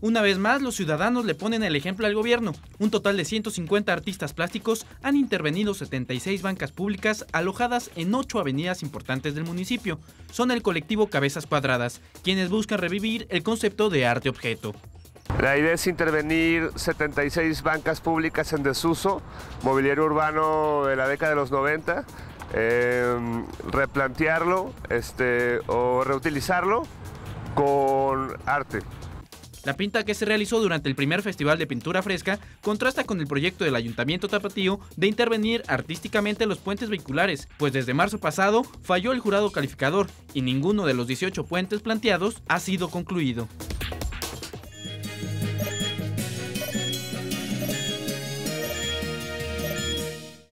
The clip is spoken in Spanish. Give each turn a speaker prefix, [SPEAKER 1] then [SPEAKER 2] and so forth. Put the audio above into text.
[SPEAKER 1] Una vez más, los ciudadanos le ponen el ejemplo al gobierno. Un total de 150 artistas plásticos han intervenido 76 bancas públicas alojadas en 8 avenidas importantes del municipio. Son el colectivo Cabezas Cuadradas, quienes buscan revivir el concepto de arte objeto.
[SPEAKER 2] La idea es intervenir 76 bancas públicas en desuso, mobiliario urbano de la década de los 90, em, replantearlo este, o reutilizarlo con arte.
[SPEAKER 1] La pinta que se realizó durante el primer Festival de Pintura Fresca contrasta con el proyecto del Ayuntamiento Tapatío de intervenir artísticamente los puentes vehiculares, pues desde marzo pasado falló el jurado calificador y ninguno de los 18 puentes planteados ha sido concluido.